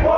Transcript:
Whoa!